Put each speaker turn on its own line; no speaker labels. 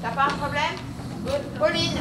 T'as pas un problème? Pauline.